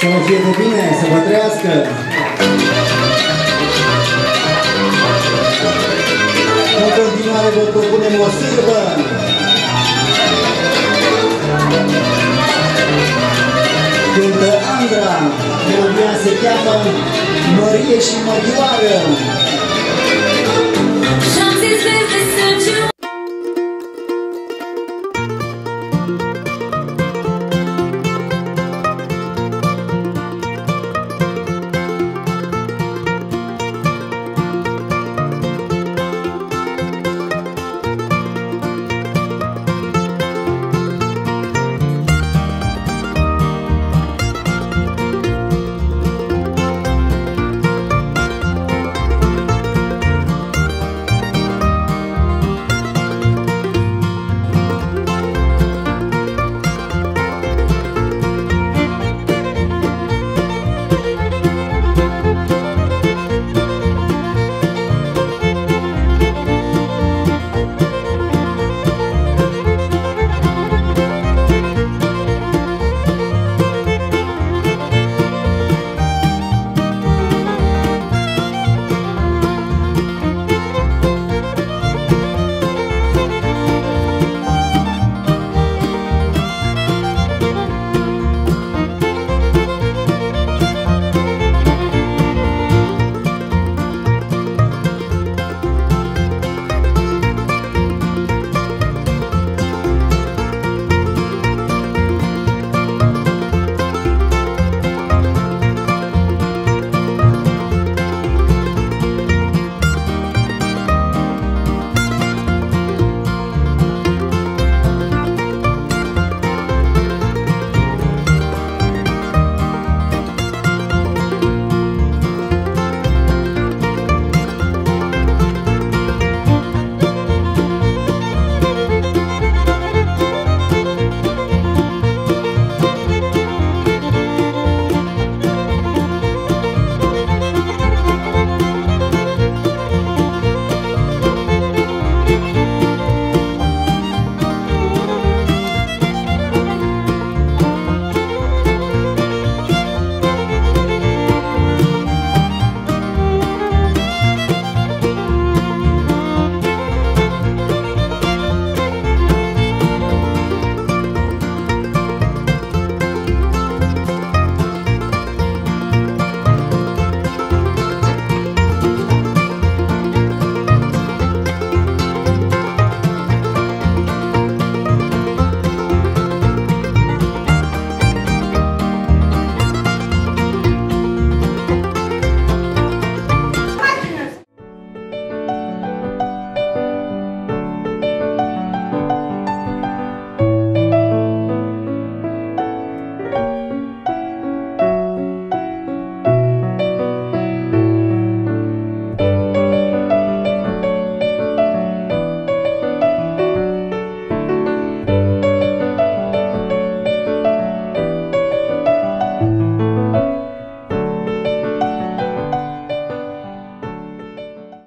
Să vă fie de bine, să vă trăiască! În continuare vă propunem o sârbă. Cântă Andra, melodia se cheamă Mărie și Mărioară.